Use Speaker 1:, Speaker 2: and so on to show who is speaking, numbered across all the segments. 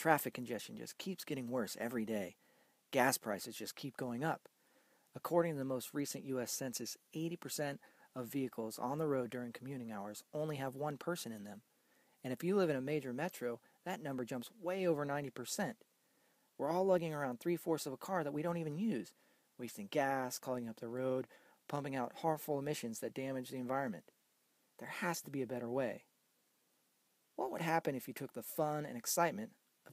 Speaker 1: Traffic congestion just keeps getting worse every day. Gas prices just keep going up. According to the most recent U.S. Census, 80% of vehicles on the road during commuting hours only have one person in them. And if you live in a major metro, that number jumps way over 90%. We're all lugging around three fourths of a car that we don't even use, wasting gas, clogging up the road, pumping out harmful emissions that damage the environment. There has to be a better way. What would happen if you took the fun and excitement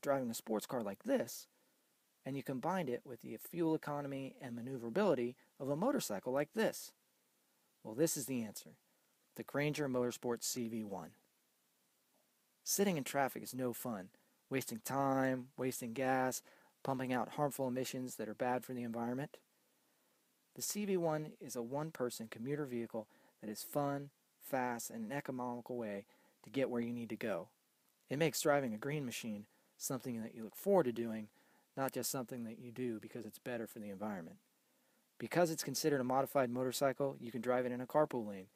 Speaker 1: driving a sports car like this and you combined it with the fuel economy and maneuverability of a motorcycle like this? Well, this is the answer the Granger Motorsports CV1. Sitting in traffic is no fun, wasting time, wasting gas, pumping out harmful emissions that are bad for the environment. The CV1 is a one person commuter vehicle that is fun, fast, and an economical way to get where you need to go. It makes driving a green machine something that you look forward to doing, not just something that you do because it's better for the environment. Because it's considered a modified motorcycle, you can drive it in a carpool lane,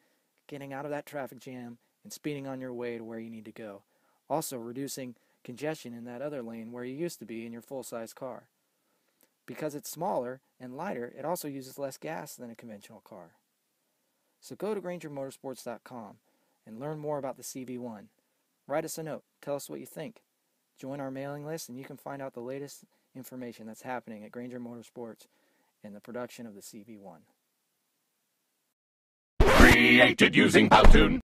Speaker 1: getting out of that traffic jam and speeding on your way to where you need to go. Also, reducing congestion in that other lane where you used to be in your full size car. Because it's smaller and lighter, it also uses less gas than a conventional car. So go to GrangerMotorsports.com and learn more about the CV1. Write us a note, tell us what you think. Join our mailing list, and you can find out the latest information that's happening at Granger Motorsports and the production of the CV1.
Speaker 2: Created using Powtoon.